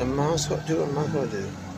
A mouse, what do a mouse do?